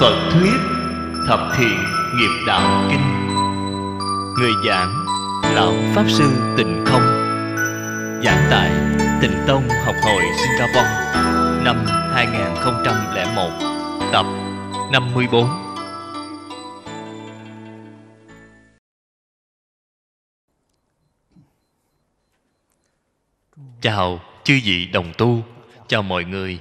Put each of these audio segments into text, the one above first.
Phật thuyết Thập thiện nghiệp đạo kinh. Người giảng Lão Pháp Sư Tịnh Không. Giảng tại Tịnh Tông Học hội Singapore, Năm 2001 Tập 54 Chào chư vị đồng tu, Chào mọi người.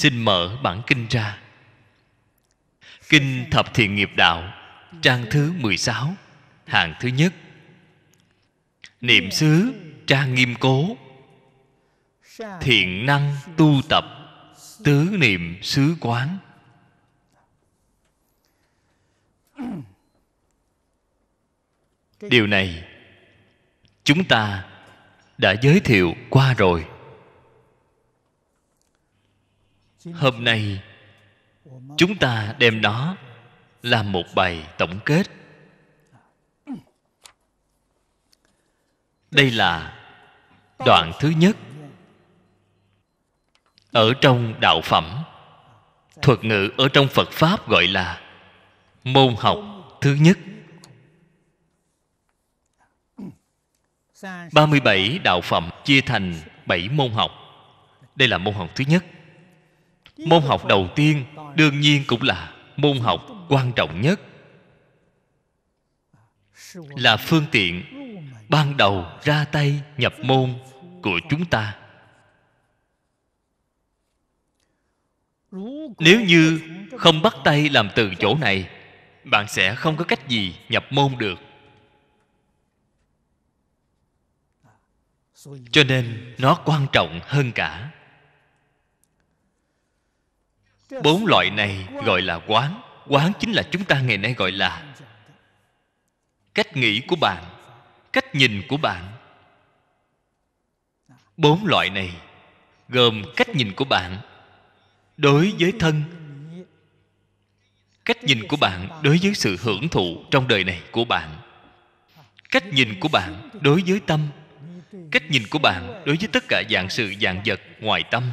Xin mở bản kinh ra. Kinh Thập Thiện Nghiệp Đạo, Trang thứ 16 Hàng thứ nhất. Niệm xứ trang nghiêm cố. Thiện năng tu tập, Tứ niệm xứ quán. Điều này, Chúng ta đã giới thiệu qua rồi hôm nay, chúng ta đem nó làm một bài tổng kết. Đây là đoạn thứ nhất. Ở trong đạo phẩm, thuật ngữ ở trong phật pháp gọi là môn học thứ nhất. 37 đạo phẩm chia thành 7 môn học. Đây là môn học thứ nhất môn học đầu tiên đương nhiên cũng là môn học quan trọng nhất. Là phương tiện ban đầu ra tay nhập môn của chúng ta. Nếu như không bắt tay làm từ chỗ này, bạn sẽ không có cách gì nhập môn được. Cho nên nó quan trọng hơn cả bốn loại này gọi là quán. Quán chính là chúng ta ngày nay gọi là cách nghĩ của bạn, cách nhìn của bạn. Bốn loại này gồm cách nhìn của bạn đối với thân, cách nhìn của bạn đối với sự hưởng thụ trong đời này của bạn, cách nhìn của bạn đối với tâm, cách nhìn của bạn đối với tất cả dạng sự, dạng vật ngoài tâm.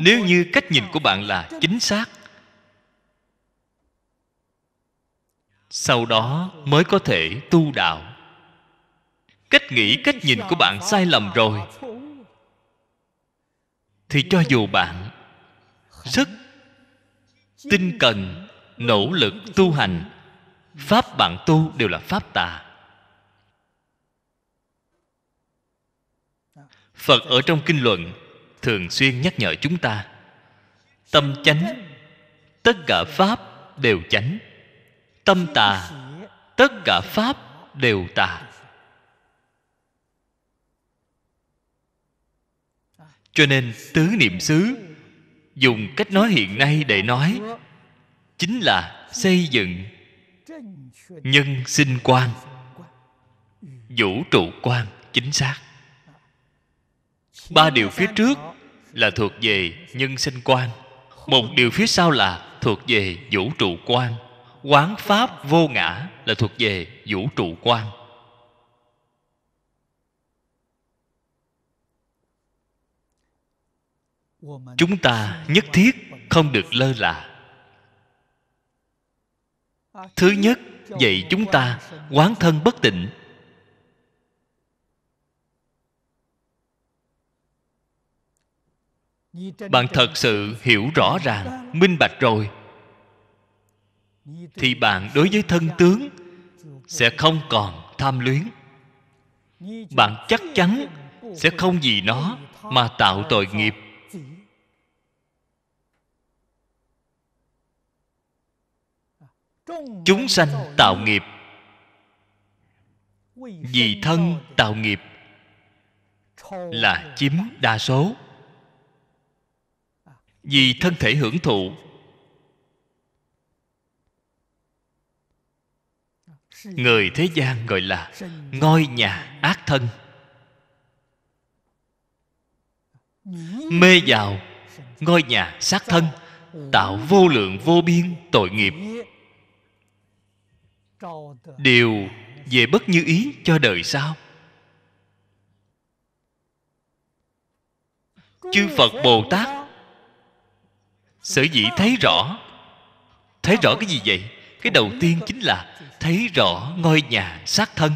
Nếu như cách nhìn của bạn là chính xác. sau đó mới có thể tu đạo. Cách nghĩ cách nhìn của bạn sai lầm rồi thì cho dù bạn rất tinh cần nỗ lực tu hành pháp bạn tu đều là pháp tà. Phật ở trong kinh luận thường xuyên nhắc nhở chúng ta. Tâm chánh, tất cả pháp đều chánh. Tâm tà, tất cả pháp đều tà. Cho nên tứ niệm xứ, dùng cách nói hiện nay để nói, chính là xây dựng nhân sinh quan, vũ trụ quan chính xác ba điều phía trước là thuộc về nhân sinh quan. Một điều phía sau là thuộc về vũ trụ quan. Quán pháp vô ngã là thuộc về vũ trụ quan. Chúng ta nhất thiết không được lơ là. Thứ nhất, dạy chúng ta quán thân bất tịnh. Bạn thật sự hiểu rõ ràng minh bạch rồi. Thì bạn đối với thân tướng sẽ không còn tham luyến. Bạn chắc chắn sẽ không vì nó mà tạo tội nghiệp. Chúng sanh tạo nghiệp. vì thân tạo nghiệp là chiếm đa số vì thân thể hưởng thụ. Người thế gian gọi là ngôi nhà ác thân. Mê vào ngôi nhà sát thân, tạo vô lượng vô biên tội nghiệp. Đều về bất như ý cho đời sau. Chư phật bồ tát sở dĩ thấy rõ. Thấy rõ cái gì vậy? Cái đầu tiên chính là thấy rõ ngôi nhà sát thân.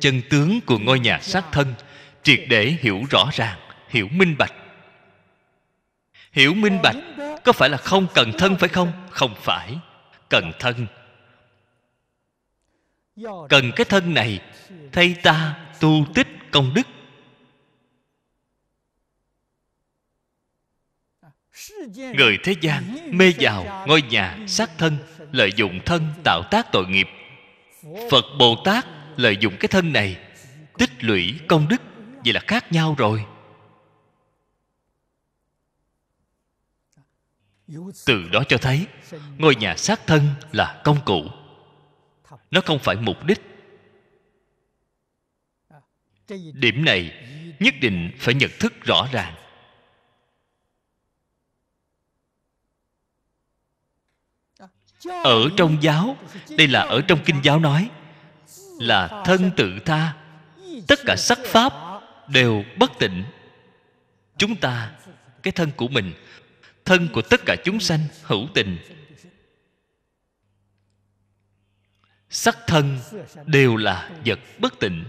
Chân tướng của ngôi nhà sát thân triệt để hiểu rõ ràng, hiểu minh bạch. Hiểu minh bạch có phải là không cần thân phải không? Không phải. Cần thân. Cần cái thân này, thay ta tu tích công đức. Người thế gian mê vào ngôi nhà sát thân lợi dụng thân tạo tác tội nghiệp. Phật bồ tát lợi dụng cái thân này tích lũy công đức vậy là khác nhau rồi. Từ đó cho thấy ngôi nhà sát thân là công cụ. Nó không phải mục đích. Điểm này nhất định phải nhận thức rõ ràng ở trong giáo, đây là ở trong kinh giáo nói, là thân tự tha. Tất cả sắc pháp đều bất tịnh. Chúng ta, cái thân của mình, thân của tất cả chúng sanh hữu tình. Sắc thân đều là vật bất tịnh.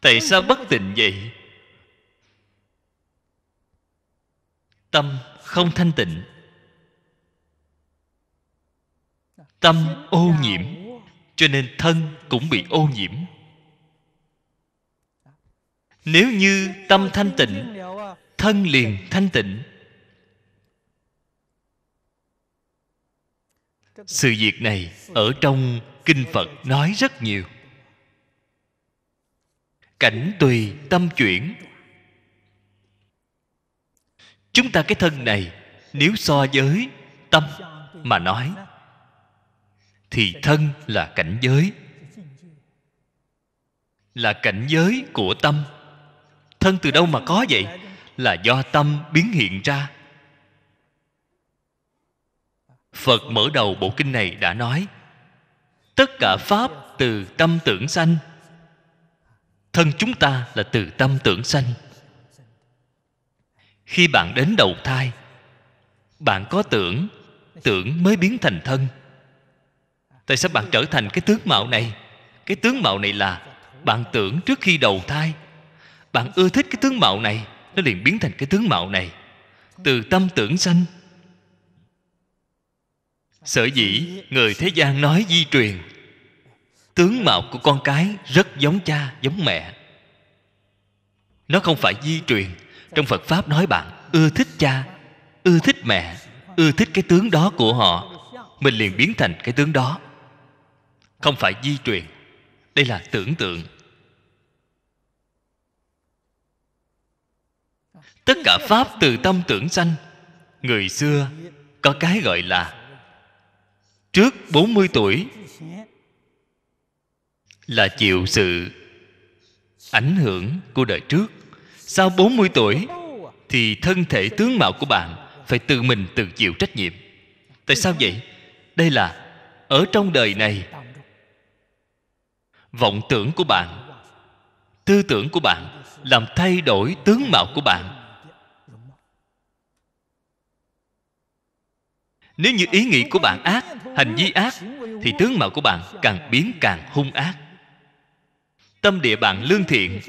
Tại sao bất tịnh vậy? Tâm không thanh tịnh. Tâm ô nhiễm, cho nên thân cũng bị ô nhiễm. Nếu như tâm thanh tịnh, thân liền thanh tịnh. Sự việc này ở trong kinh phật nói rất nhiều. Cảnh tùy tâm chuyển chúng ta cái thân này, nếu so với tâm mà nói, thì thân là cảnh giới. Là cảnh giới của tâm. Thân từ đâu mà có vậy? Là do tâm biến hiện ra. Phật mở đầu bộ kinh này đã nói, tất cả pháp từ tâm tưởng sanh. Thân chúng ta là từ tâm tưởng sanh khi bạn đến đầu thai, bạn có tưởng tưởng mới biến thành thân. Tại sao bạn trở thành cái tướng mạo này? Cái tướng mạo này là bạn tưởng trước khi đầu thai. Bạn ưa thích cái tướng mạo này, nó liền biến thành cái tướng mạo này. Từ tâm tưởng sanh. Sở dĩ người thế gian nói di truyền, tướng mạo của con cái rất giống cha, giống mẹ. Nó không phải di truyền trong phật pháp nói bạn, ưa thích cha, ưa thích mẹ, ưa thích cái tướng đó của họ. Mình liền biến thành cái tướng đó. Không phải di truyền, đây là tưởng tượng. Tất cả pháp từ tâm tưởng sanh, người xưa có cái gọi là trước 40 tuổi là chịu sự ảnh hưởng của đời trước sau 40 tuổi, thì thân thể tướng mạo của bạn phải tự mình tự chịu trách nhiệm. Tại sao vậy? Đây là, ở trong đời này, vọng tưởng của bạn, tư tưởng của bạn làm thay đổi tướng mạo của bạn. Nếu như ý nghĩ của bạn ác, hành vi ác, thì tướng mạo của bạn càng biến càng hung ác tâm địa bạn lương thiện,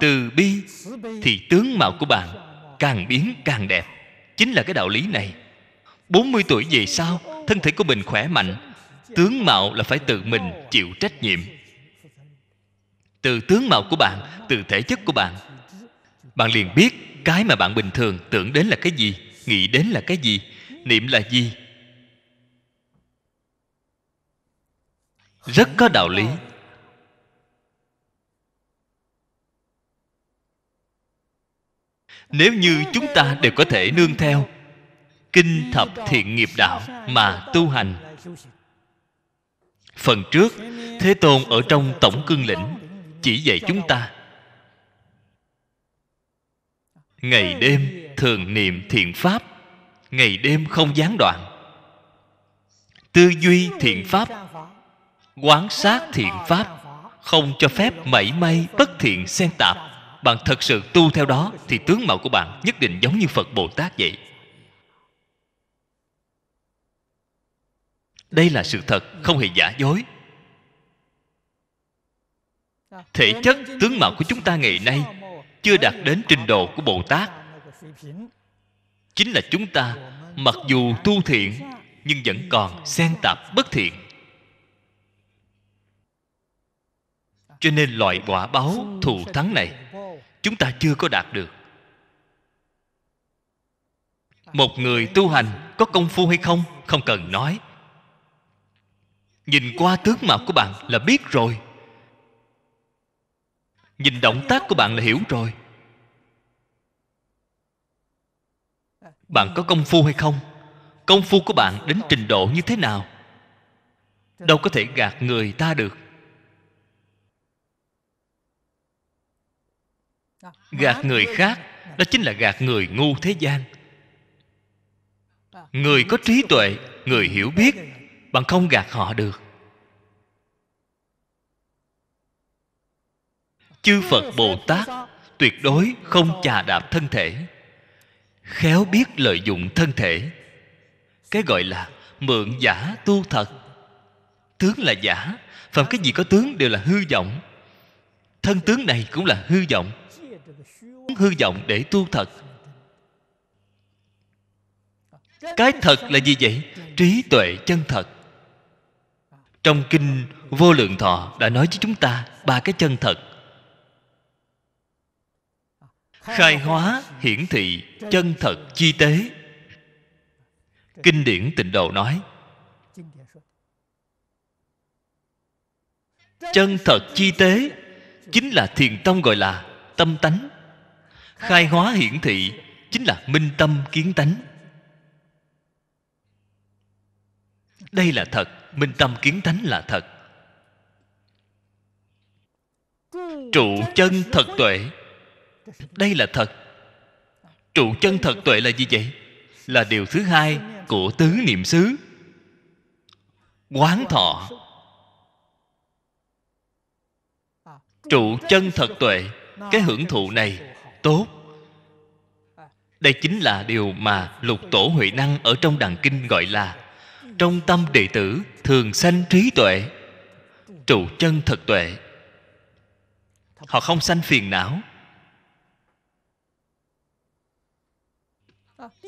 từ bi thì tướng mạo của bạn càng biến càng đẹp. Chính là cái đạo lý này. 40 tuổi về sau, thân thể của mình khỏe mạnh, tướng mạo là phải tự mình chịu trách nhiệm. Từ tướng mạo của bạn, từ thể chất của bạn bạn liền biết cái mà bạn bình thường tưởng đến là cái gì, nghĩ đến là cái gì, niệm là gì. Rất có đạo lý. Nếu như chúng ta đều có thể nương theo kinh thập thiện nghiệp đạo mà tu hành. Phần trước, thế tôn ở trong tổng cương lĩnh chỉ dạy chúng ta. Ngày đêm thường niệm thiện pháp, ngày đêm không gián đoạn. Tư duy thiện pháp, quán sát thiện pháp, không cho phép mảy may bất thiện xen tạp bạn thật sự tu theo đó thì tướng mạo của bạn nhất định giống như phật bồ tát vậy. Đây là sự thật, không hề giả dối. Thể chất, tướng mạo của chúng ta ngày nay chưa đạt đến trình độ của bồ tát. Chính là chúng ta, mặc dù tu thiện, nhưng vẫn còn xen tạp bất thiện. Cho nên loại quả báo thù thắng này chúng ta chưa có đạt được. Một người tu hành có công phu hay không? Không cần nói. Nhìn qua tướng mạo của bạn là biết rồi. Nhìn động tác của bạn là hiểu rồi. Bạn có công phu hay không? Công phu của bạn đến trình độ như thế nào? Đâu có thể gạt người ta được. Gạt người khác. đó chính là gạt người ngu thế gian. Người có trí tuệ người hiểu biết bạn không gạt họ được. Chư phật bồ tát tuyệt đối không chà đạp thân thể khéo biết lợi dụng thân thể. Cái gọi là mượn giả tu thật. Tướng là giả phạm cái gì có tướng đều là hư vọng. Thân tướng này cũng là hư vọng hư vọng để tu thật. Cái thật là gì vậy? Trí tuệ chân thật. Trong kinh vô lượng thọ đã nói với chúng ta ba cái chân thật. Khai hóa hiển thị chân thật chi tế. Kinh điển tịnh độ nói, chân thật chi tế chính là thiền tông gọi là tâm tánh khai hóa hiển thị chính là minh tâm kiến tánh. Đây là thật, minh tâm kiến tánh là thật. Trụ chân thật tuệ. Đây là thật. Trụ chân thật tuệ là gì vậy? Là điều thứ hai của tứ niệm xứ. Quán thọ. Trụ chân thật tuệ. Cái hưởng thụ này tốt. Đây chính là điều mà lục tổ huệ năng ở trong đàn kinh gọi là trong tâm đệ tử thường sanh trí tuệ, trụ chân thật tuệ. Họ không sanh phiền não.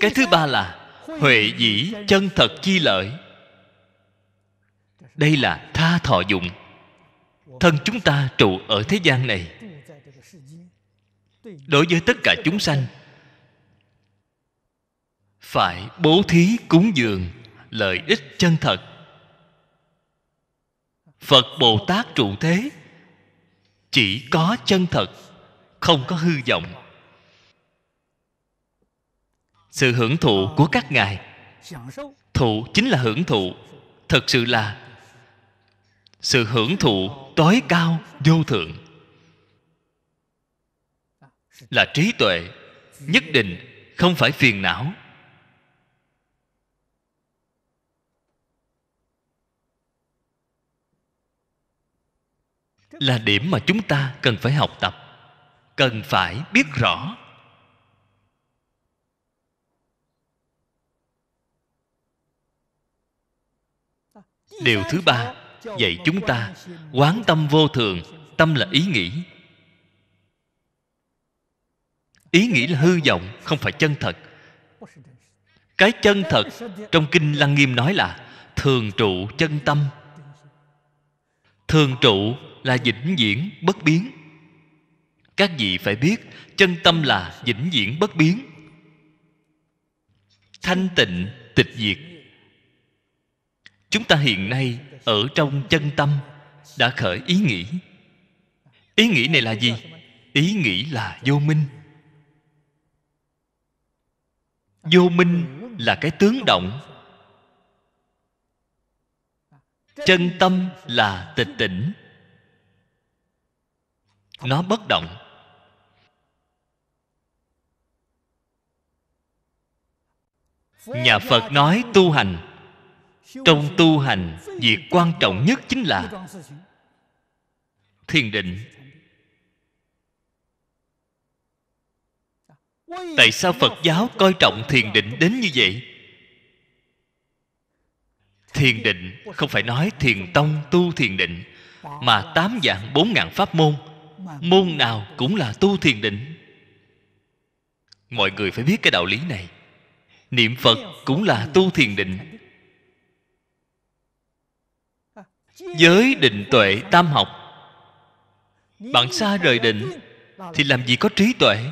Cái thứ ba là huệ dĩ chân thật chi lợi. Đây là tha thọ dụng. Thân chúng ta trụ ở thế gian này đối với tất cả chúng sanh, phải bố thí cúng dường lợi ích chân thật. Phật bồ tát trụ thế, chỉ có chân thật, không có hư vọng. Sự hưởng thụ của các ngài, thụ chính là hưởng thụ thật sự là sự hưởng thụ tối cao vô thượng là trí tuệ, nhất định, không phải phiền não. Là điểm mà chúng ta cần phải học tập, cần phải biết rõ. Điều thứ ba, dạy chúng ta quán tâm vô thường, tâm là ý nghĩ ý nghĩ là hư vọng không phải chân thật. Cái chân thật trong kinh lăng nghiêm nói là thường trụ chân tâm. Thường trụ là vĩnh viễn bất biến. Các vị phải biết chân tâm là vĩnh viễn bất biến. Thanh tịnh, tịch diệt. Chúng ta hiện nay ở trong chân tâm đã khởi ý nghĩ. Ý nghĩ này là gì? Ý nghĩ là vô minh. Vô minh là cái tướng động. Chân tâm là tịch tỉnh. Nó bất động. Nhà phật nói tu hành. Trong tu hành, việc quan trọng nhất chính là thiền định. Tại sao phật giáo coi trọng thiền định đến như vậy? Thiền định không phải nói thiền tông tu thiền định, mà tám dạng bốn ngàn pháp môn. Môn nào cũng là tu thiền định. Mọi người phải biết cái đạo lý này. Niệm phật cũng là tu thiền định. Giới định tuệ tam học. Bạn xa rời định thì làm gì có trí tuệ?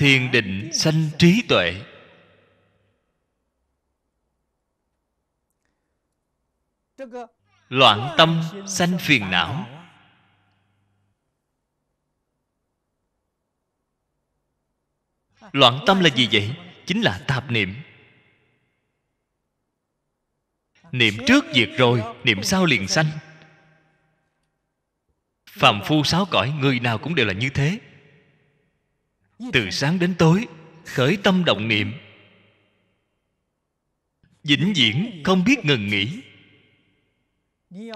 Thiền định sanh trí tuệ. Loạn tâm sanh phiền não. Loạn tâm là gì vậy? Chính là tạp niệm. Niệm trước diệt rồi, niệm sau liền sanh. Phàm phu sáu cõi, người nào cũng đều là như thế từ sáng đến tối, khởi tâm động niệm. Vĩnh viễn không biết ngừng nghỉ.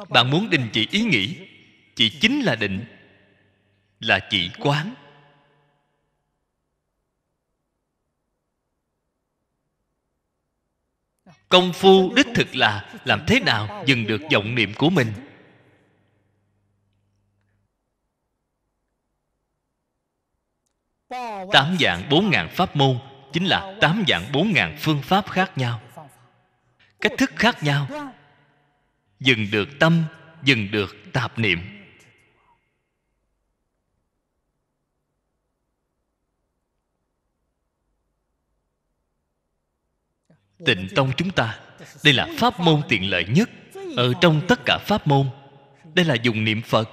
Bạn muốn đình chỉ ý nghĩ, chỉ chính là định, là chỉ quán. Công phu đích thực là làm thế nào dừng được vọng niệm của mình? Tám dạng bốn ngàn pháp môn chính là tám dạng bốn ngàn phương pháp khác nhau. Cách thức khác nhau. Dừng được tâm, dừng được tạp niệm. Tịnh tông chúng ta, đây là pháp môn tiện lợi nhất ở trong tất cả pháp môn. Đây là dùng niệm phật.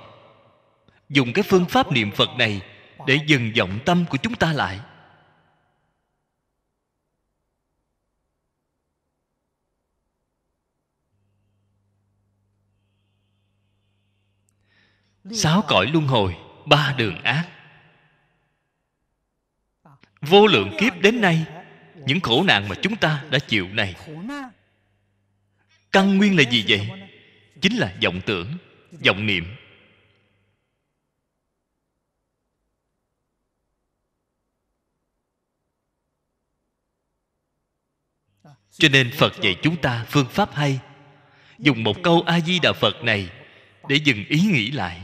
Dùng cái phương pháp niệm phật này để dừng vọng tâm của chúng ta lại. Sáu cõi luân hồi, ba đường ác. Vô lượng kiếp đến nay, những khổ nạn mà chúng ta đã chịu này. Căn nguyên là gì vậy? Chính là vọng tưởng, vọng niệm. Cho nên phật dạy chúng ta phương pháp hay. Dùng một câu a di đà phật này để dừng ý nghĩ lại.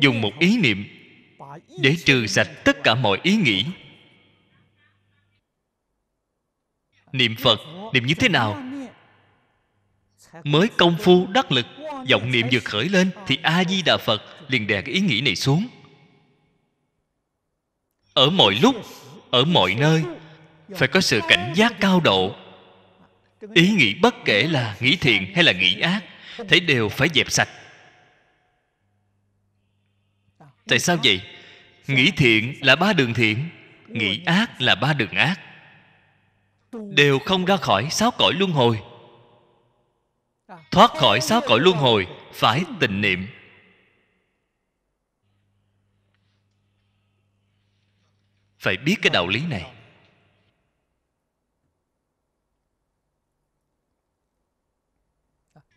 Dùng một ý niệm để trừ sạch tất cả mọi ý nghĩ. Niệm phật, niệm như thế nào? Mới công phu, đắc lực, vọng niệm vừa khởi lên thì a di đà phật liền đè cái ý nghĩ này xuống. Ở mọi lúc, ở mọi nơi phải có sự cảnh giác cao độ. Ý nghĩ bất kể là nghĩ thiện hay là nghĩ ác thấy đều phải dẹp sạch. Tại sao vậy? Nghĩ thiện là ba đường thiện, nghĩ ác là ba đường ác. Đều không ra khỏi sáu cõi luân hồi. Thoát khỏi sáu cõi luân hồi, phải tình niệm. Phải biết cái đạo lý này.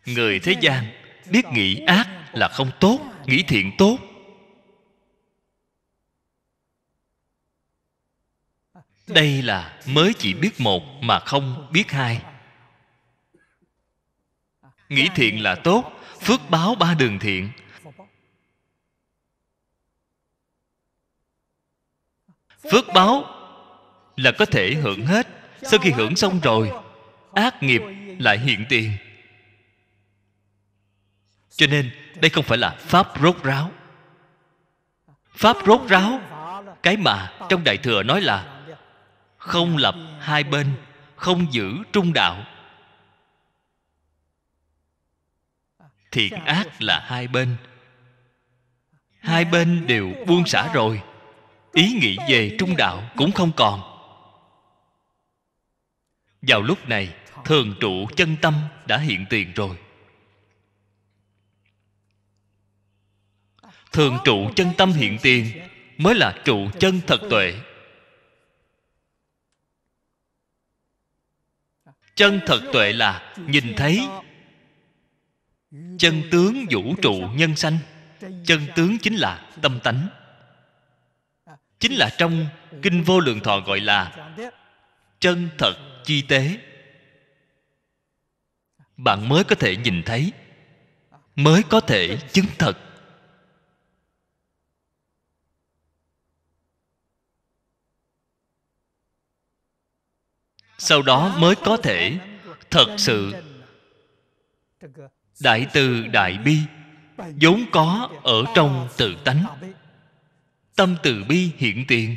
Người thế gian biết nghĩ ác là không tốt, nghĩ thiện tốt. Đây là mới chỉ biết một mà không biết hai. Nghĩ thiện là tốt, phước báo ba đường thiện. Phước báo là có thể hưởng hết, sau khi hưởng xong rồi, ác nghiệp lại hiện tiền cho nên, đây không phải là pháp rốt ráo. Pháp rốt ráo, cái mà trong đại thừa nói là không lập hai bên, không giữ trung đạo. Thiện ác là hai bên. Hai bên đều buông xả rồi, ý nghĩ về trung đạo cũng không còn. Vào lúc này, thường trụ chân tâm đã hiện tiền rồi. Thường trụ chân tâm hiện tiền mới là trụ chân thật tuệ. Chân thật tuệ là nhìn thấy. Chân tướng vũ trụ nhân sanh. Chân tướng chính là tâm tánh. Chính là trong kinh vô lượng thọ gọi là chân thật chi tế. Bạn mới có thể nhìn thấy, mới có thể chứng thật. Sau đó mới có thể. Thật sự, đại từ đại bi vốn có ở trong tự tánh. Tâm từ bi hiện tiền.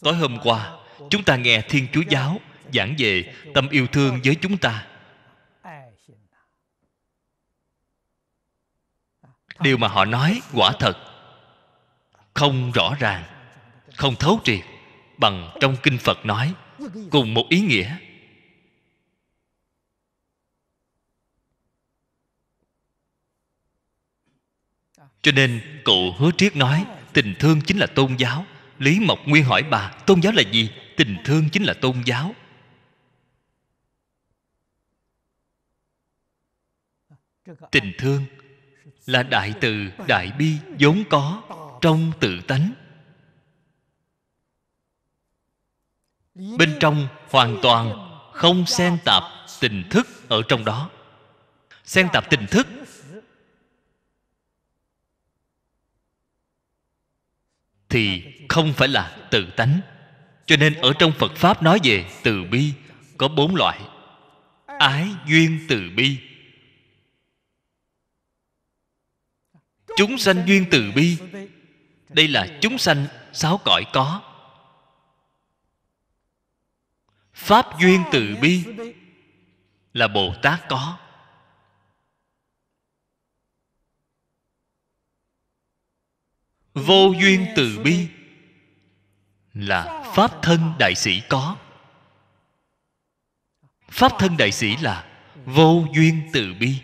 Tối hôm qua, chúng ta nghe thiên chúa giáo giảng về tâm yêu thương với chúng ta. Điều mà họ nói quả thật. Không rõ ràng, không thấu triệt bằng trong kinh phật nói, cùng một ý nghĩa. Cho nên cụ hứa triết nói, tình thương chính là tôn giáo. Lý mộc nguyên hỏi bà, tôn giáo là gì? Tình thương chính là tôn giáo. Tình thương là đại từ, đại bi, vốn có, trong tự tánh. Bên trong hoàn toàn không xen tạp tình thức ở trong đó. Xen tạp tình thức. Thì không phải là tự tánh. Cho nên ở trong phật pháp nói về từ bi, có bốn loại. Ái duyên từ bi. Chúng sanh duyên từ bi. Đây là chúng sanh sáu cõi có. Pháp duyên từ bi là bồ tát có. Vô duyên từ bi là pháp thân đại sĩ có. Pháp thân đại sĩ là vô duyên từ bi.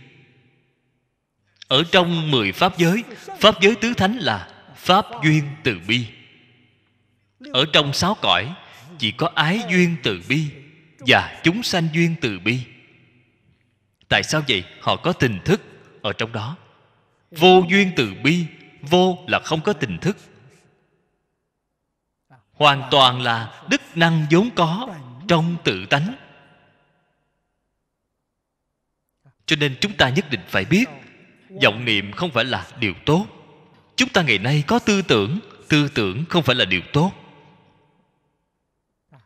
Ở trong mười pháp giới pháp giới tứ thánh là pháp duyên từ bi. Ở trong sáu cõi chỉ có ái duyên từ bi và chúng sanh duyên từ bi. Tại sao vậy? Họ có tình thức ở trong đó. Vô duyên từ bi, vô là không có tình thức. Hoàn toàn là đức năng vốn có trong tự tánh. Cho nên chúng ta nhất định phải biết, vọng niệm không phải là điều tốt. Chúng ta ngày nay có tư tưởng tư tưởng không phải là điều tốt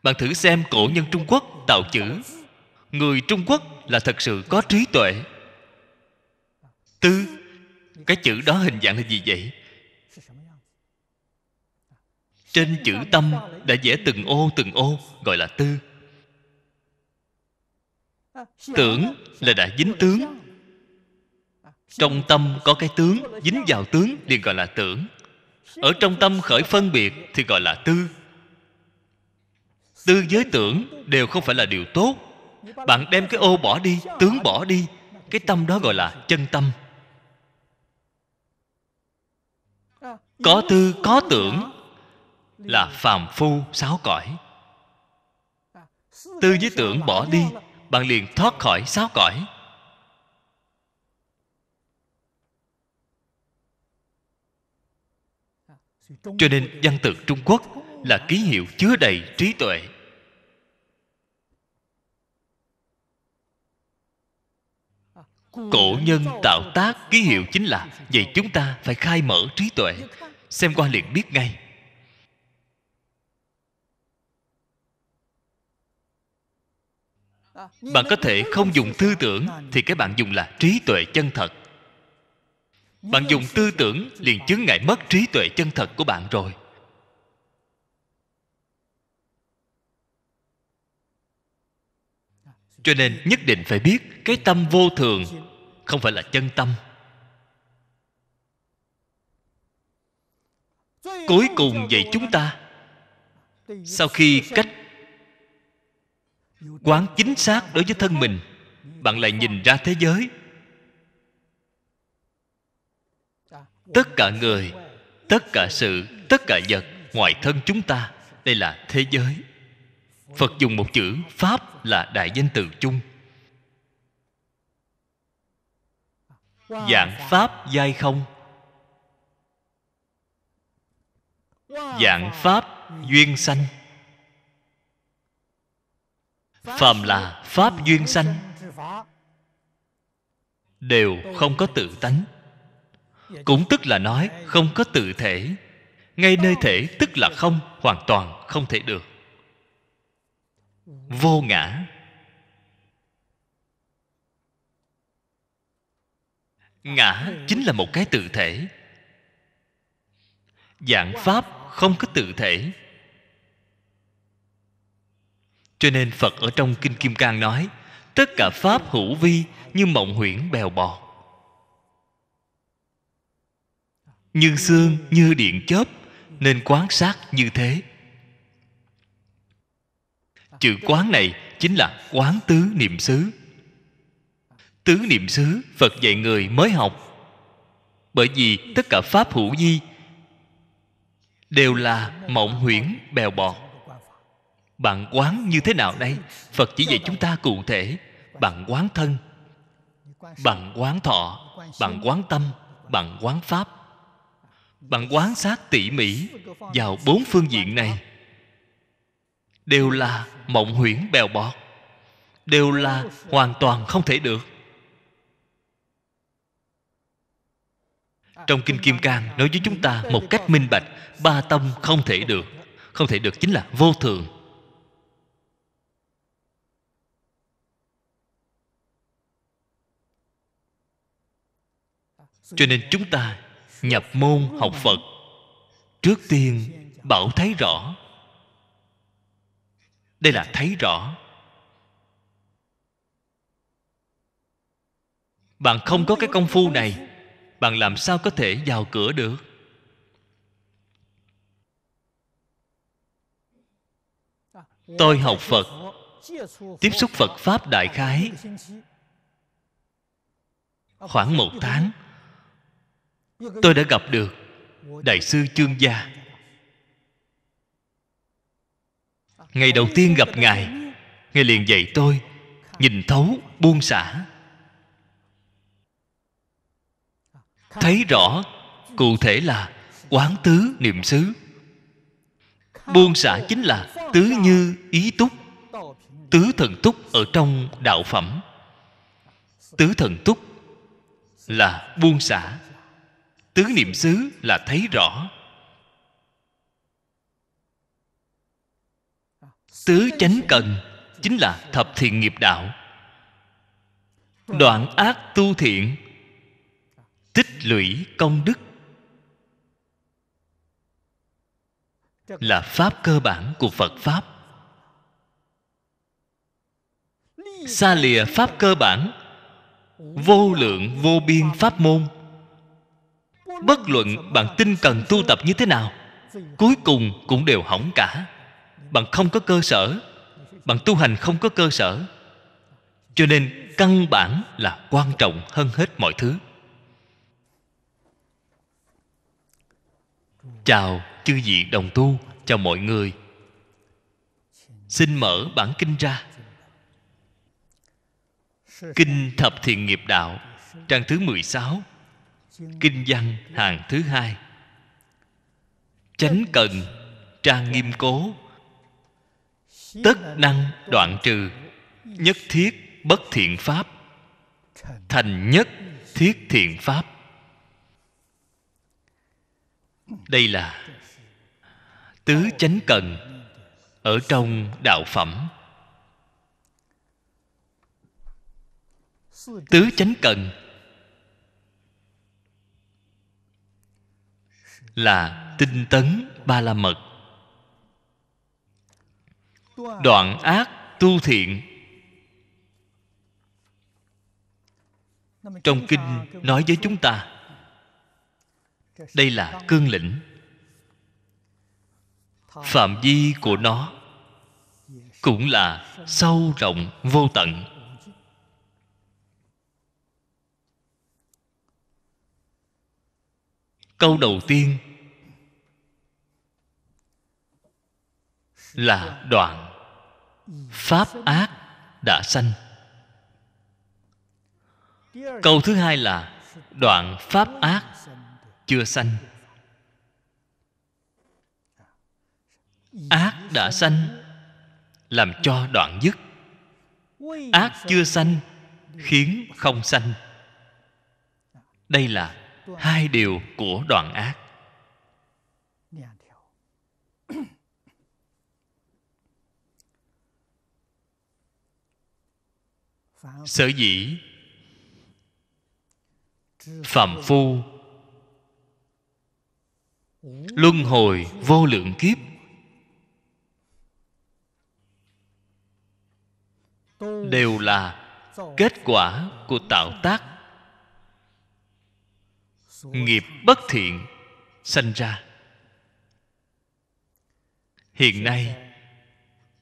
bạn thử xem cổ nhân trung quốc tạo chữ. Người trung quốc là thật sự có trí tuệ. Tư, cái chữ đó hình dạng là gì vậy? Trên chữ tâm đã vẽ từng ô từng ô, gọi là tư. Tưởng là đã dính tướng. Trong tâm có cái tướng, dính vào tướng liền gọi là tưởng. Ở trong tâm khởi phân biệt thì gọi là tư tư giới tưởng đều không phải là điều tốt. Bạn đem cái ô bỏ đi, tướng bỏ đi, cái tâm đó gọi là chân tâm. Có tư, có tưởng là phàm phu, sáu cõi. Tư với tưởng bỏ đi, bạn liền thoát khỏi sáu cõi. Cho nên văn tự trung quốc là ký hiệu chứa đầy trí tuệ. Cổ nhân tạo tác ký hiệu chính là, vậy chúng ta phải khai mở trí tuệ. Xem qua liền biết ngay. Bạn có thể không dùng tư tưởng thì cái bạn dùng là trí tuệ chân thật. Bạn dùng tư tưởng liền chứng ngại mất trí tuệ chân thật của bạn rồi. Cho nên nhất định phải biết, cái tâm vô thường không phải là chân tâm. Cuối cùng vậy chúng ta, sau khi cách quán chính xác đối với thân mình, bạn lại nhìn ra thế giới. Tất cả người, tất cả sự, tất cả vật ngoài thân chúng ta, đây là thế giới phật dùng một chữ, pháp là đại danh từ chung. Dạng Pháp giai không? Dạng Pháp duyên sanh. Phàm là Pháp duyên sanh, Đều không có tự tánh. Cũng tức là nói không có tự thể. Ngay nơi thể tức là không, Hoàn toàn không thể được. Vô ngã. Ngã chính là một cái tự thể. Dạng pháp không có tự thể. Cho nên phật ở trong kinh kim cang nói, tất cả pháp hữu vi như mộng huyễn bèo bọt như xương, như điện chớp, nên quán sát như thế chữ quán này chính là quán tứ niệm xứ. Tứ niệm xứ, phật dạy người mới học. Bởi vì tất cả pháp hữu di đều là mộng huyễn, bèo bọt. Bạn quán như thế nào đây? Phật chỉ dạy chúng ta cụ thể. Bạn quán thân, bạn quán thọ, bạn quán tâm, bạn quán pháp. Bạn quán sát tỉ mỉ vào bốn phương diện này đều là mộng huyễn bèo bọt. Đều là hoàn toàn không thể được. Trong kinh kim cang nói với chúng ta một cách minh bạch, ba tâm không thể được. Không thể được chính là vô thường. Cho nên chúng ta nhập môn học phật. Trước tiên, bảo thấy rõ đây là thấy rõ. Bạn không có cái công phu này. Bạn làm sao có thể vào cửa được? Tôi học phật, tiếp xúc phật pháp đại khái. Khoảng một tháng, tôi đã gặp được đại sư chương gia. Ngày đầu tiên gặp ngài ngài liền dạy tôi, nhìn thấu buông xả. Thấy rõ, cụ thể là quán tứ niệm xứ. Buông xả chính là tứ như ý túc, tứ thần túc ở trong đạo phẩm. Tứ thần túc là buông xả, tứ niệm xứ là thấy rõ. Tứ chánh cần, chính là thập thiện nghiệp đạo. Đoạn ác tu thiện, tích lũy công đức, là pháp cơ bản của phật pháp. Xa lìa pháp cơ bản, vô lượng vô biên pháp môn. Bất luận bạn tinh cần tu tập như thế nào, cuối cùng cũng đều hỏng cả bạn không có cơ sở bạn tu hành không có cơ sở. Cho nên căn bản là quan trọng hơn hết mọi thứ. Chào chư vị đồng tu, chào mọi người. Xin mở bản kinh ra. Kinh thập thiện nghiệp đạo, trang thứ 16 kinh văn, hàng thứ hai. Chánh cần, trang nghiêm cố tất năng đoạn trừ, nhất thiết bất thiện pháp. Thành nhất thiết thiện pháp. Đây là tứ chánh cần ở trong đạo phẩm. Tứ chánh cần là tinh tấn ba la mật đoạn ác tu thiện. Trong kinh nói với chúng ta, đây là cương lĩnh. Phạm vi của nó cũng là sâu rộng vô tận. Câu đầu tiên là đoạn pháp ác đã sanh. Câu thứ hai là đoạn pháp ác chưa sanh. Ác đã sanh làm cho đoạn dứt. Ác chưa sanh khiến không sanh. Đây là hai điều của đoạn ác. Sở dĩ phạm phu. luân hồi vô lượng kiếp. Đều là kết quả của tạo tác. nghiệp bất thiện sanh ra. hiện nay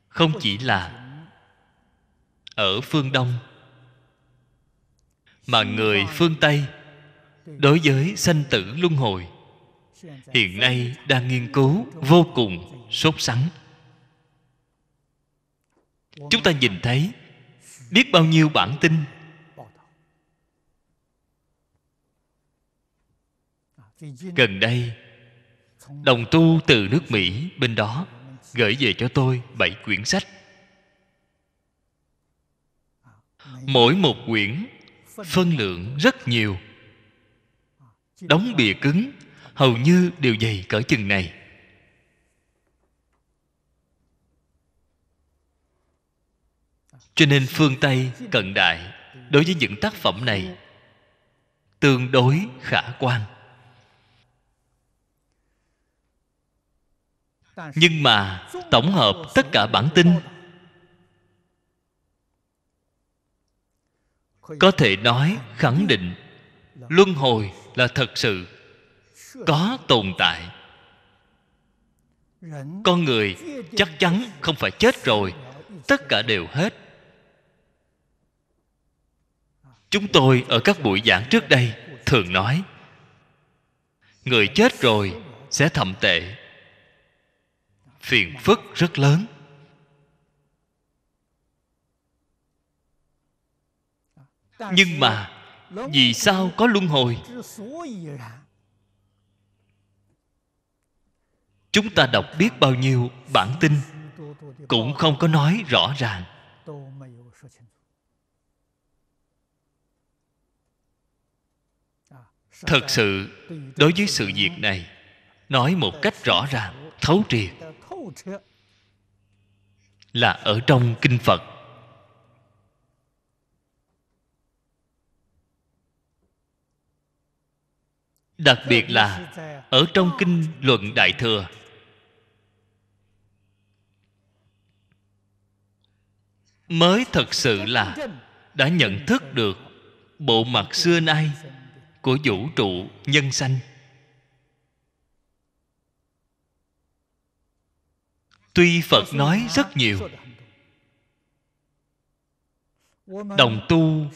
không chỉ là ở phương đông. Mà người phương tây đối với sanh tử luân hồi hiện nay đang nghiên cứu vô cùng sốt sắng. Chúng ta nhìn thấy biết bao nhiêu bản tin gần đây đồng tu từ nước mỹ bên đó gửi về cho tôi bảy quyển sách. Mỗi một quyển phân lượng rất nhiều. Đóng bìa cứng, hầu như đều dày cỡ chừng này. Cho nên phương tây cận đại đối với những tác phẩm này tương đối khả quan. Nhưng mà tổng hợp tất cả bản tin có thể nói, khẳng định, luân hồi là thật sự, có tồn tại. Con người chắc chắn không phải chết rồi, tất cả đều hết. Chúng tôi ở các buổi giảng trước đây thường nói, người chết rồi sẽ thậm tệ. Phiền phức rất lớn. Nhưng mà, vì sao có luân hồi? Chúng ta đọc biết bao nhiêu bản tin, cũng không có nói rõ ràng. Thật sự, đối với sự việc này, nói một cách rõ ràng, thấu triệt, là ở trong kinh phật. Đặc biệt là ở trong kinh luận đại thừa. Mới thật sự là đã nhận thức được bộ mặt xưa nay của vũ trụ nhân sanh. Tuy phật nói rất nhiều đồng tu,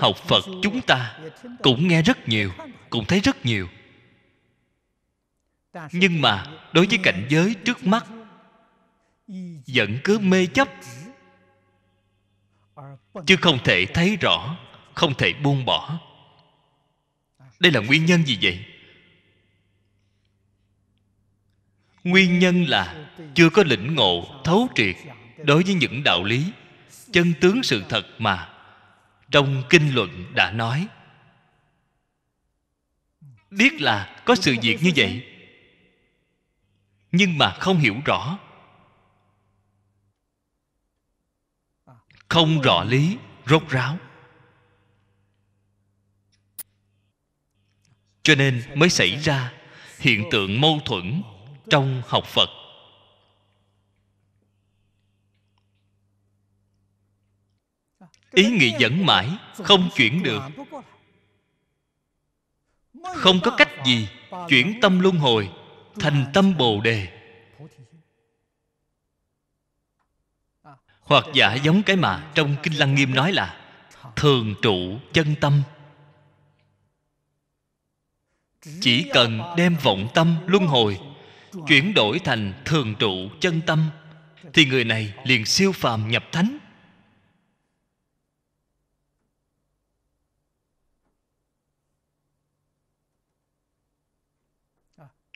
học phật chúng ta cũng nghe rất nhiều, cũng thấy rất nhiều. Nhưng mà đối với cảnh giới trước mắt, vẫn cứ mê chấp, chứ không thể thấy rõ, không thể buông bỏ. Đây là nguyên nhân gì vậy? Nguyên nhân là chưa có lĩnh ngộ thấu triệt đối với những đạo lý chân tướng sự thật mà trong kinh luận đã nói. Biết là có sự việc như vậy, nhưng mà không hiểu rõ. Không rõ lý, rốt ráo. Cho nên mới xảy ra hiện tượng mâu thuẫn trong học phật. Ý nghĩ dẫn mãi không chuyển được. không có cách gì chuyển tâm luân hồi thành tâm bồ đề. Hoặc giả giống cái mà trong kinh lăng nghiêm nói là thường trụ chân tâm. Chỉ cần đem vọng tâm luân hồi chuyển đổi thành thường trụ chân tâm thì người này liền siêu phàm nhập thánh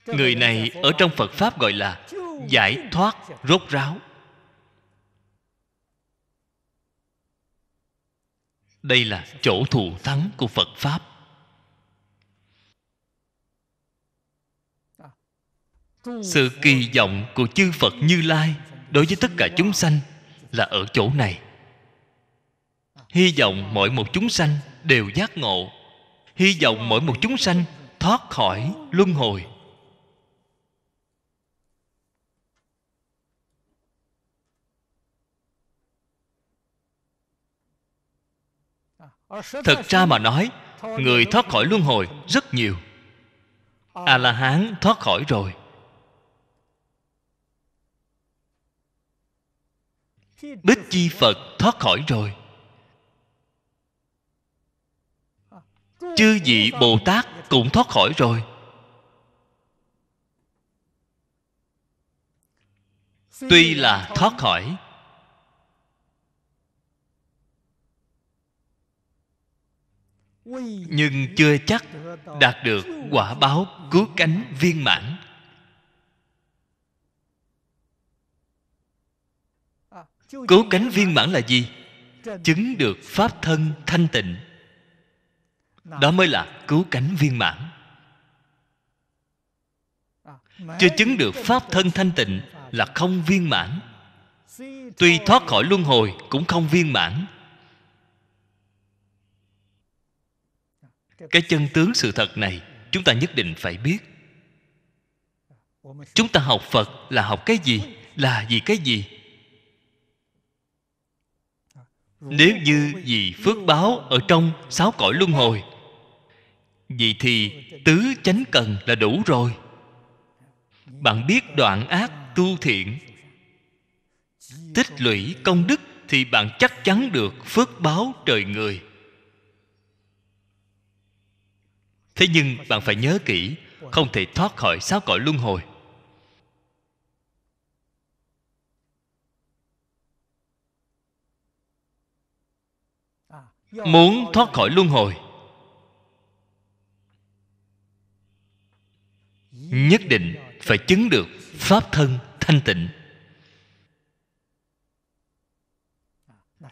người này ở trong phật pháp gọi là giải thoát rốt ráo. Đây là chỗ thù thắng của phật pháp. Sự kỳ vọng của chư phật như lai đối với tất cả chúng sanh là ở chỗ này. Hy vọng mỗi một chúng sanh đều giác ngộ. Hy vọng mỗi một chúng sanh thoát khỏi luân hồi. Thật ra mà nói, người thoát khỏi luân hồi rất nhiều. A la hán thoát khỏi rồi. Bích chi phật thoát khỏi rồi. Chư vị bồ tát cũng thoát khỏi rồi. Tuy là thoát khỏi nhưng chưa chắc đạt được quả báo cứu cánh viên mãn. Cứu cánh viên mãn là gì? Chứng được pháp thân thanh tịnh. Đó mới là cứu cánh viên mãn. Chưa chứng được pháp thân thanh tịnh là không viên mãn. Tuy thoát khỏi luân hồi cũng không viên mãn. Cái chân tướng sự thật này, chúng ta nhất định phải biết. Chúng ta học phật là học cái gì, là vì cái gì? Nếu như vì phước báo ở trong sáu cõi luân hồi, vì thì tứ chánh cần là đủ rồi. Bạn biết đoạn ác tu thiện, tích lũy công đức thì bạn chắc chắn được phước báo trời người. Thế nhưng bạn phải nhớ kỹ, không thể thoát khỏi sáu cõi luân hồi. Muốn thoát khỏi luân hồi, nhất định phải chứng được pháp thân thanh tịnh.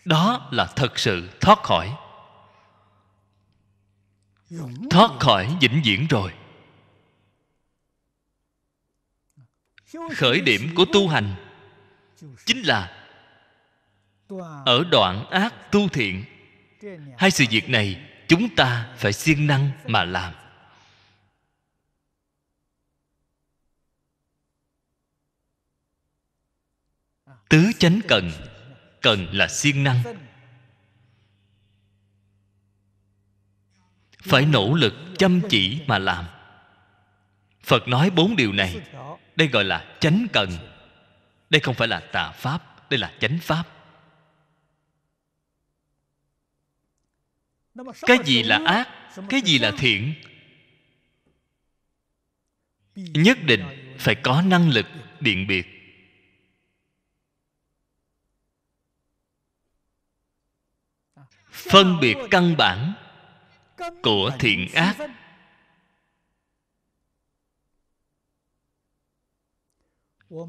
Đó là thật sự thoát khỏi thoát khỏi vĩnh viễn rồi. Khởi điểm của tu hành chính là ở đoạn ác tu thiện. Hai sự việc này chúng ta phải siêng năng mà làm. Tứ chánh cần cần là siêng năng. Phải nỗ lực chăm chỉ mà làm. Phật nói bốn điều này. Đây gọi là chánh cần. Đây không phải là tà pháp, đây là chánh pháp. Cái gì là ác, cái gì là thiện? Nhất định phải có năng lực biện biệt. Phân biệt căn bản của thiện ác.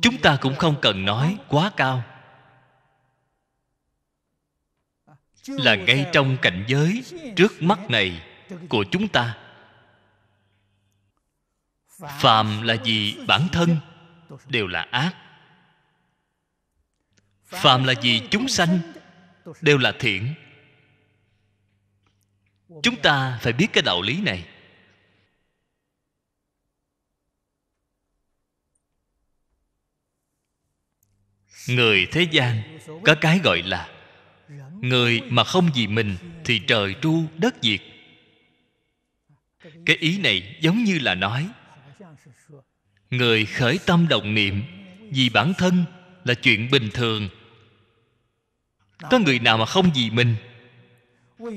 chúng ta cũng không cần nói quá cao. Là ngay trong cảnh giới trước mắt này của chúng ta. Phàm là gì? bản thân đều là ác. Phàm là gì? chúng sanh đều là thiện chúng ta phải biết cái đạo lý này. Người thế gian có cái gọi là người mà không vì mình thì trời tru đất diệt. Cái ý này giống như là nói, người khởi tâm động niệm vì bản thân là chuyện bình thường. Có người nào mà không vì mình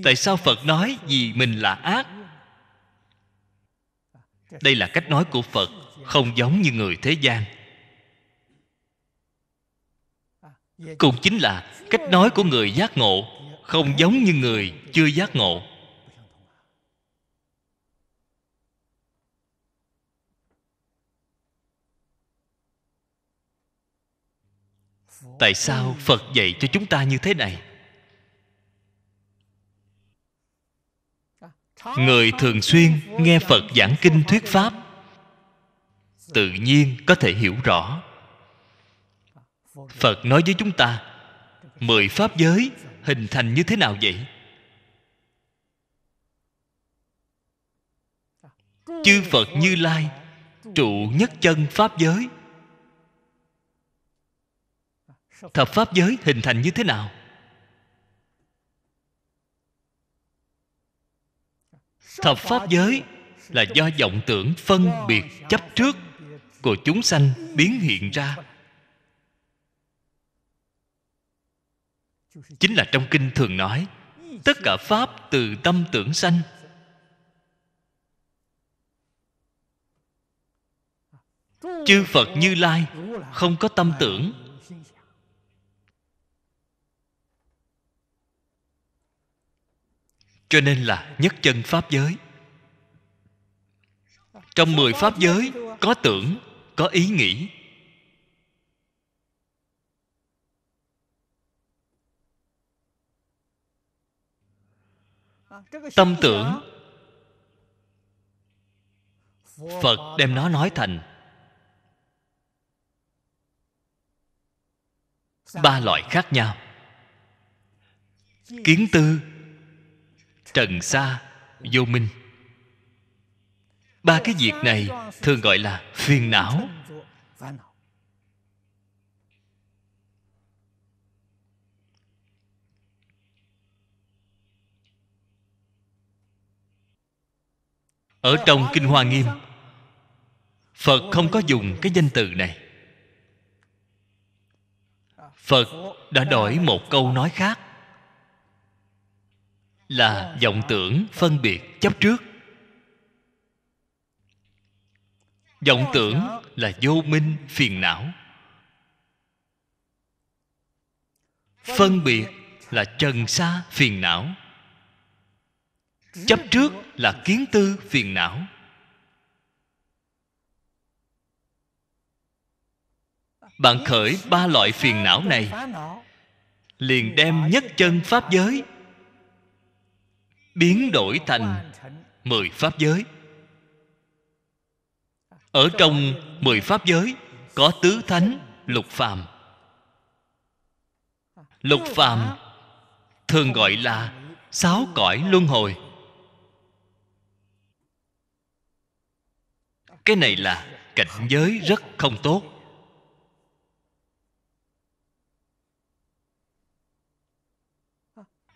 tại sao phật nói vì mình là ác? Đây là cách nói của phật, không giống như người thế gian. Cũng chính là cách nói của người giác ngộ, không giống như người chưa giác ngộ. Tại sao phật dạy cho chúng ta như thế này? Người thường xuyên nghe phật giảng kinh thuyết pháp, tự nhiên có thể hiểu rõ. Phật nói với chúng ta, mười pháp giới hình thành như thế nào vậy? Chư phật như lai, trụ nhất chân pháp giới. Thập pháp giới hình thành như thế nào? Thập pháp giới là do vọng tưởng phân biệt chấp trước của chúng sanh biến hiện ra. Chính là trong kinh thường nói, tất cả pháp từ tâm tưởng sanh. Chư phật như lai không có tâm tưởng. Cho nên là nhất chân pháp giới. Trong mười pháp giới, có tưởng, có ý nghĩ. Tâm tưởng, phật đem nó nói thành ba loại khác nhau. Kiến tư trần xa vô minh. Ba cái việc này thường gọi là phiền não. Ở trong kinh hoa nghiêm, phật không có dùng cái danh từ này. Phật đã đổi một câu nói khác là vọng tưởng phân biệt chấp trước. Vọng tưởng là vô minh phiền não. Phân biệt là trần sa phiền não. Chấp trước là kiến tư phiền não. Bạn khởi ba loại phiền não này, liền đem nhất chân pháp giới biến đổi thành mười pháp giới. Ở trong mười pháp giới có tứ thánh, lục phàm. Lục phàm thường gọi là sáu cõi luân hồi. Cái này là cảnh giới rất không tốt.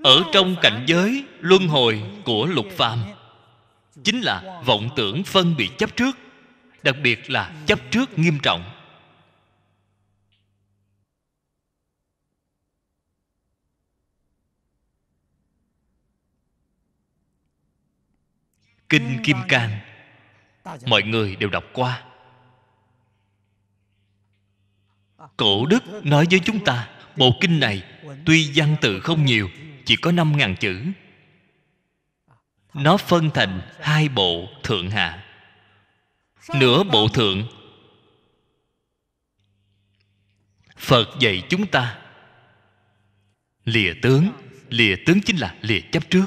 Ở trong cảnh giới luân hồi của lục phàm, chính là vọng tưởng phân biệt chấp trước, đặc biệt là chấp trước nghiêm trọng. Kinh kim cang, mọi người đều đọc qua. Cổ đức nói với chúng ta, bộ kinh này tuy văn tự không nhiều chỉ có năm ngàn chữ. Nó phân thành hai bộ thượng hạ. Nửa bộ thượng. Phật dạy chúng ta, lìa tướng. Lìa tướng chính là lìa chấp trước.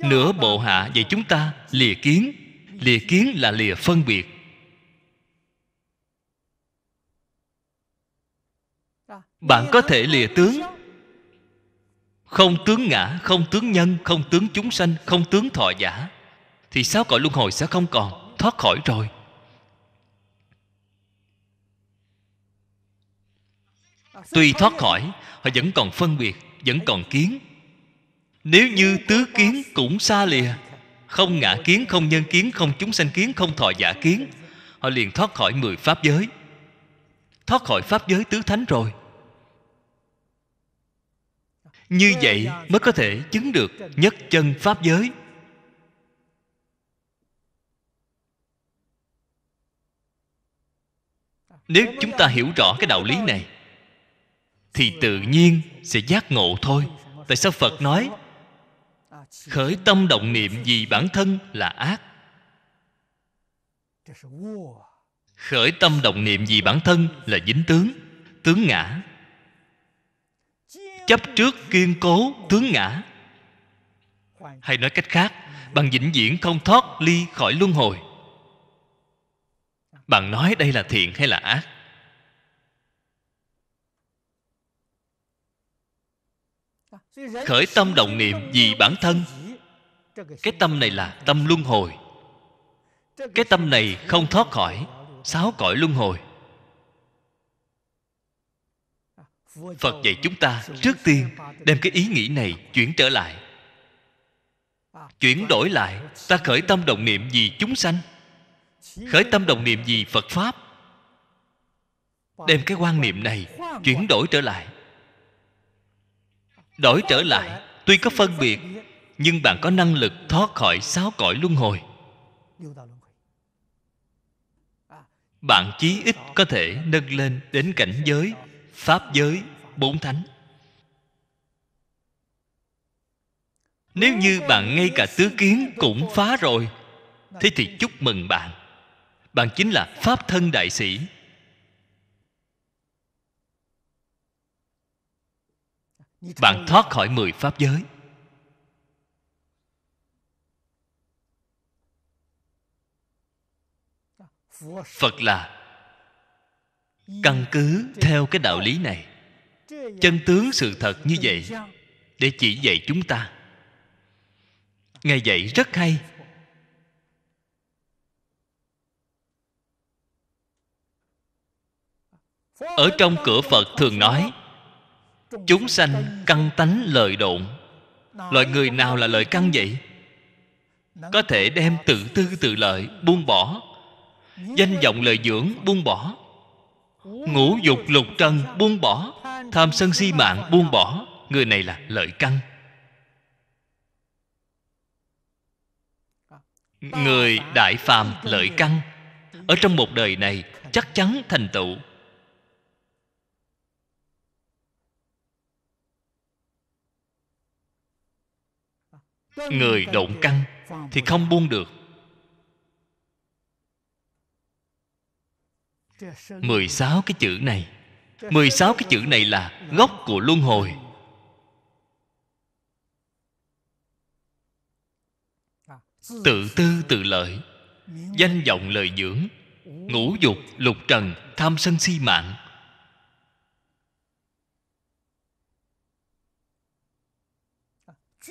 Nửa bộ hạ dạy chúng ta lìa kiến. Lìa kiến là lìa phân biệt. Bạn có thể lìa tướng không tướng ngã, không tướng nhân, không tướng chúng sanh, không tướng thọ giả, thì sáu cõi luân hồi sẽ không còn? Thoát khỏi rồi. Tuy thoát khỏi, họ vẫn còn phân biệt, vẫn còn kiến. Nếu như tứ kiến cũng xa lìa, không ngã kiến, không nhân kiến, không chúng sanh kiến, không thọ giả kiến, họ liền thoát khỏi mười pháp giới. Thoát khỏi pháp giới tứ thánh rồi như vậy mới có thể chứng được nhất chân pháp giới. Nếu chúng ta hiểu rõ cái đạo lý này, thì tự nhiên sẽ giác ngộ thôi. Tại sao phật nói, khởi tâm động niệm vì bản thân là ác. Khởi tâm động niệm vì bản thân là dính tướng tướng ngã chấp trước kiên cố, tướng ngã. Hay nói cách khác bạn vĩnh viễn không thoát ly khỏi luân hồi. Bạn nói đây là thiện hay là ác? Khởi tâm động niệm vì bản thân. Cái tâm này là tâm luân hồi. Cái tâm này không thoát khỏi sáu cõi luân hồi. Phật dạy chúng ta trước tiên đem cái ý nghĩ này chuyển trở lại. Chuyển đổi lại, ta khởi tâm đồng niệm vì chúng sanh. Khởi tâm đồng niệm vì phật pháp. Đem cái quan niệm này chuyển đổi trở lại. Đổi trở lại, tuy có phân biệt, nhưng bạn có năng lực thoát khỏi sáu cõi luân hồi. Bạn chí ít có thể nâng lên đến cảnh giới pháp giới bốn thánh. Nếu như bạn ngay cả tứ kiến cũng phá rồi, thế thì chúc mừng bạn. Bạn chính là pháp thân đại sĩ. Bạn thoát khỏi mười pháp giới. Phật là căn cứ theo cái đạo lý này, chân tướng sự thật như vậy để chỉ dạy chúng ta. Ngài dạy rất hay. Ở trong cửa phật thường nói, chúng sanh căn tánh lời độn. Loại người nào là lợi căn vậy? Có thể đem tự tư tự lợi buông bỏ, danh vọng lời dưỡng buông bỏ ngũ dục lục trần buông bỏ, tham sân si mạng buông bỏ. Người này là lợi căn. Người đại phàm lợi căn, ở trong một đời này chắc chắn thành tựu. Người độn căn thì không buông được. 16 cái chữ này. 16 cái chữ này là gốc của luân hồi. Tự tư, tự lợi. Danh vọng lời dưỡng. Ngũ dục, lục trần, Tham sân si mạng.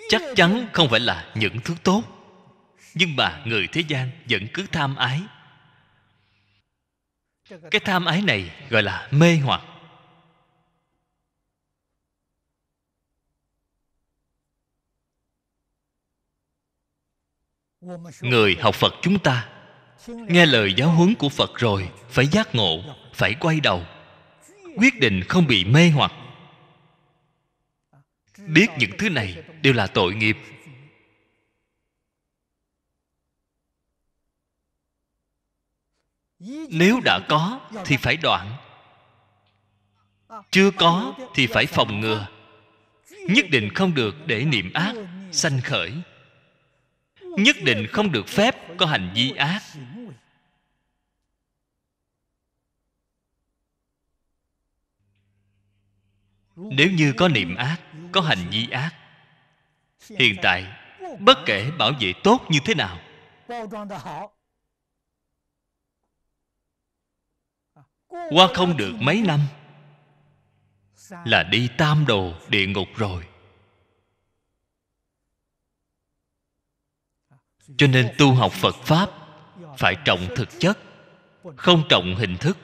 Chắc chắn không phải là những thứ tốt. Nhưng mà người thế gian vẫn cứ tham ái cái tham ái này gọi là mê hoặc. Người học phật chúng ta, nghe lời giáo huấn của phật rồi phải giác ngộ, phải quay đầu. Quyết định không bị mê hoặc. Biết những thứ này đều là tội nghiệp. Nếu đã có, thì phải đoạn. Chưa có, thì phải phòng ngừa. Nhất định không được để niệm ác, sanh khởi. Nhất định không được phép có hành vi ác. Nếu như có niệm ác, có hành vi ác, hiện tại, bất kể bảo vệ tốt như thế nào qua không được mấy năm, là đi tam đồ địa ngục rồi. Cho nên tu học phật pháp phải trọng thực chất, không trọng hình thức.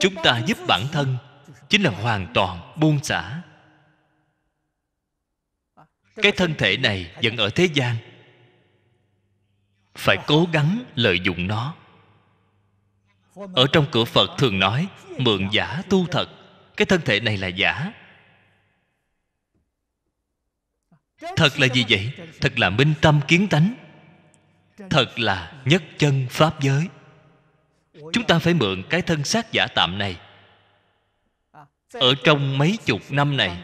Chúng ta giúp bản thân chính là hoàn toàn buông xả. Cái thân thể này vẫn ở thế gian phải cố gắng lợi dụng nó. Ở trong cửa phật thường nói, mượn giả tu thật, cái thân thể này là giả. Thật là gì vậy? Thật là minh tâm kiến tánh. Thật là nhất chân pháp giới. Chúng ta phải mượn cái thân xác giả tạm này. Ở trong mấy chục năm này,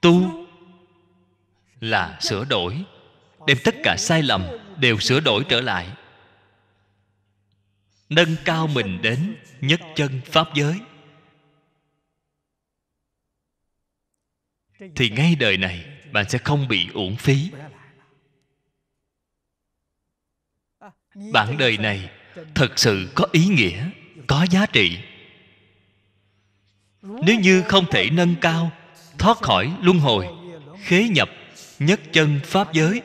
tu là sửa đổi. Đem tất cả sai lầm đều sửa đổi trở lại. Nâng cao mình đến nhất chân pháp giới. Thì ngay đời này, bạn sẽ không bị uổng phí. Bạn đời này thật sự có ý nghĩa, có giá trị. Nếu như không thể nâng cao, thoát khỏi luân hồi, khế nhập nhất chân pháp giới.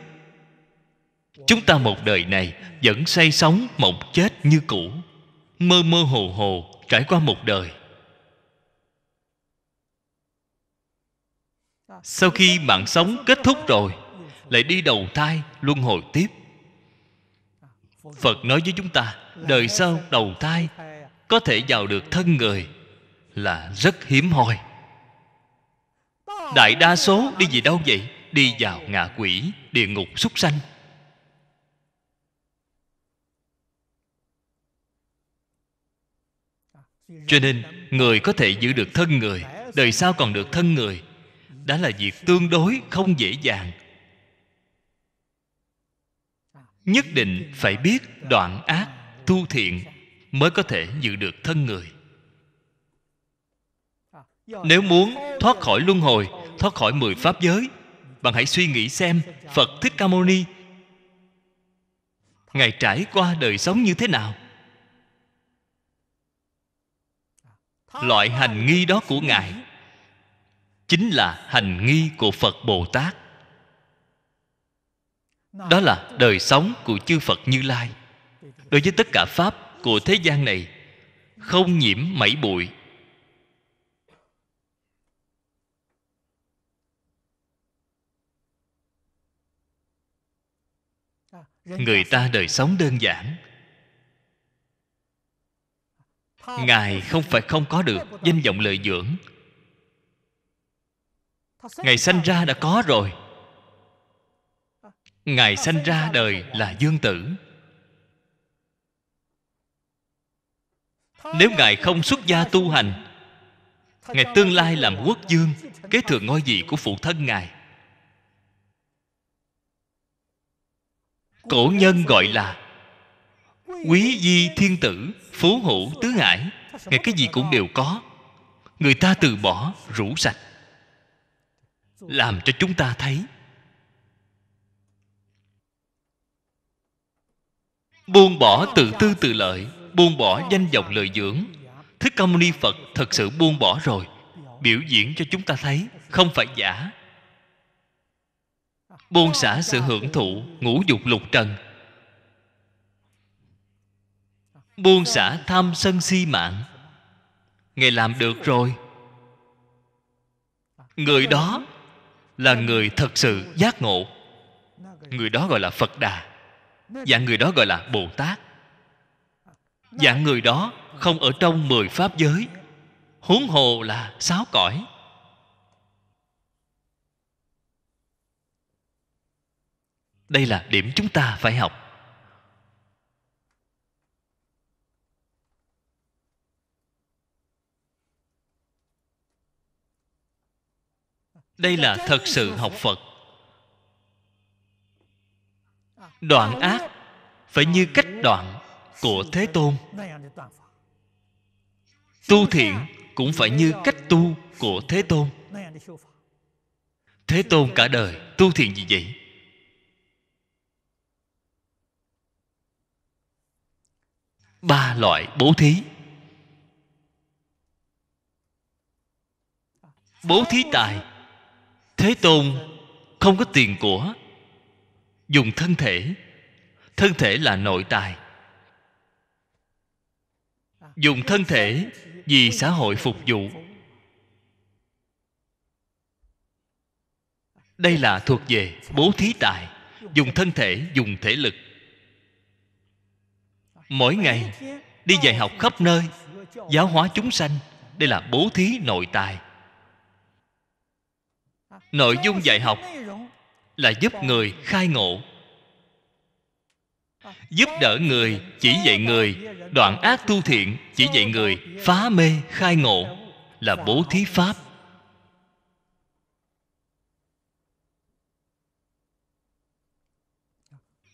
Chúng ta một đời này vẫn say sống mộng chết như cũ, mơ mơ hồ hồ trải qua một đời. Sau khi mạng sống kết thúc rồi, lại đi đầu thai luân hồi tiếp. Phật nói với chúng ta, đời sau đầu thai có thể vào được thân người là rất hiếm hoi. Đại đa số đi về đâu vậy đi vào ngạ quỷ, địa ngục súc sanh. Cho nên, người có thể giữ được thân người, đời sau còn được thân người đã là việc tương đối, không dễ dàng. Nhất định phải biết đoạn ác, tu thiện mới có thể giữ được thân người. Nếu muốn thoát khỏi luân hồi, thoát khỏi mười pháp giới bạn hãy suy nghĩ xem, phật thích ca mâu ni, ngài trải qua đời sống như thế nào? Loại hành nghi đó của ngài chính là hành nghi của phật bồ tát. Đó là đời sống của chư phật như lai. Đối với tất cả pháp của thế gian này, không nhiễm mảy bụi. Người ta đời sống đơn giản ngài không phải không có được danh vọng lợi dưỡng ngài sanh ra đã có rồi ngài sanh ra đời là dương tử nếu ngài không xuất gia tu hành ngài tương lai làm quốc dương kế thừa ngôi vị của phụ thân ngài cổ nhân gọi là quý di thiên tử, phú hữu tứ hải. Ngài cái gì cũng đều có. Người ta từ bỏ, rủ sạch. Làm cho chúng ta thấy. Buông bỏ tự tư tự lợi, buông bỏ danh vọng lợi dưỡng. Thích ca mâu ni phật thật sự buông bỏ rồi. Biểu diễn cho chúng ta thấy, không phải giả buông xả sự hưởng thụ, ngũ dục lục trần. Buông xả tham sân si mạng. Ngài làm được rồi. Người đó là người thật sự giác ngộ. Người đó gọi là phật đà. Dạng người đó gọi là bồ tát. Dạng người đó không ở trong mười pháp giới. Huống hồ là sáu cõi. Đây là điểm chúng ta phải học. Đây là thật sự học phật. Đoạn ác phải như cách đoạn của thế tôn. Tu thiện cũng phải như cách tu của thế tôn. Thế tôn cả đời tu thiện gì vậy? Ba loại bố thí. Bố thí tài. Thế tôn không có tiền của. Dùng thân thể. Thân thể là nội tài. Dùng thân thể vì xã hội phục vụ. Đây là thuộc về bố thí tài. Dùng thân thể, dùng thể lực mỗi ngày, đi dạy học khắp nơi, giáo hóa chúng sanh. Đây là bố thí nội tài. Nội dung dạy học là giúp người khai ngộ, giúp đỡ người chỉ dạy người, đoạn ác tu thiện chỉ dạy người phá mê khai ngộ, là bố thí pháp.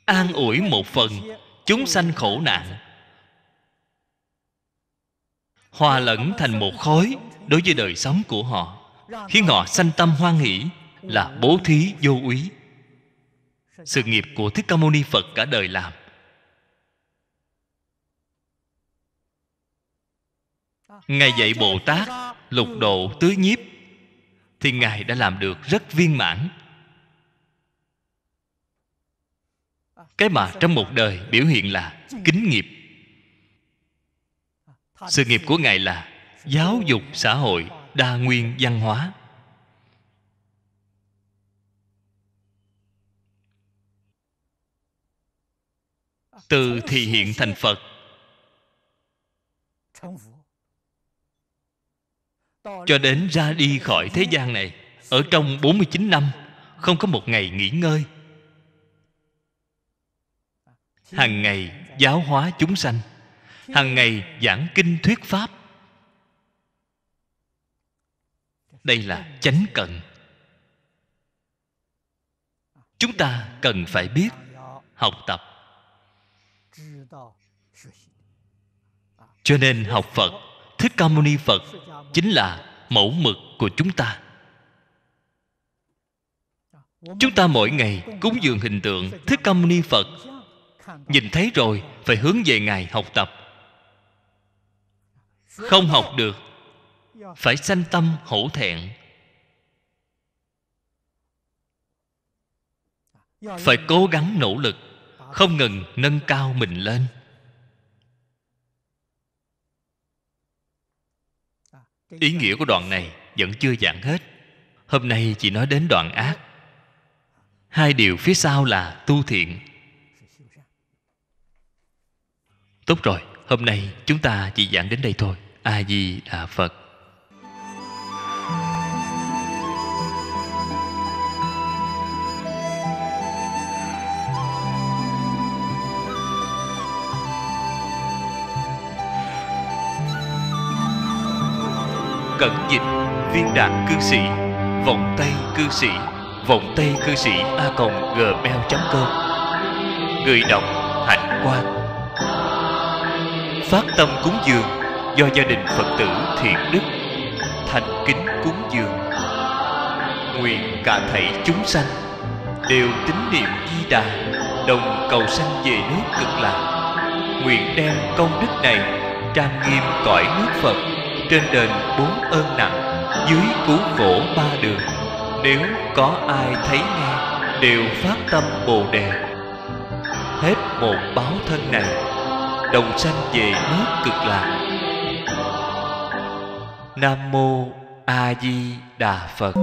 An ủi một phần chúng sanh khổ nạn. Hòa lẫn thành một khối đối với đời sống của họ. Khiến họ sanh tâm hoan hỷ là bố thí vô úy. Sự nghiệp của thích ca mâu ni phật cả đời làm. Ngài dạy bồ tát lục độ tứ nhiếp thì ngài đã làm được rất viên mãn. Cái mà trong một đời biểu hiện là kính nghiệp. Sự nghiệp của ngài là giáo dục xã hội đa nguyên văn hóa. Từ thị hiện thành phật. Cho đến ra đi khỏi thế gian này, ở trong 49 năm, không có một ngày nghỉ ngơi hàng ngày giáo hóa chúng sanh hàng ngày giảng kinh thuyết pháp. Đây là chánh cận chúng ta cần phải biết học tập. Cho nên học phật, thích ca mâu ni phật chính là mẫu mực của chúng ta. Chúng ta mỗi ngày cúng dường hình tượng thích ca mâu ni phật nhìn thấy rồi, phải hướng về ngài học tập. Không học được, phải sanh tâm hổ thẹn. Phải cố gắng nỗ lực, không ngừng nâng cao mình lên. Ý nghĩa của đoạn này vẫn chưa giảng hết. Hôm nay chỉ nói đến đoạn ác. Hai điều phía sau là tu thiện. Tốt rồi, hôm nay chúng ta chỉ giảng đến đây thôi. A di đà phật. Cẩn dịch, viên đạn cư sĩ, vòng tay cư sĩ, vòng tay cư sĩ a gmail com. Người đọc hạnh quan phát tâm cúng dường, do gia đình phật tử thiện đức, thành kính cúng dường. Nguyện cả thảy chúng sanh đều tín niệm di đà, đồng cầu sanh về nước cực lạc. Nguyện đem công đức này trang nghiêm cõi nước phật trên đền bốn ơn nặng dưới cứu khổ ba đường. Nếu có ai thấy nghe, đều phát tâm bồ đề. Hết một báo thân này đồng sanh về nước cực lạc. Nam mô a di đà phật.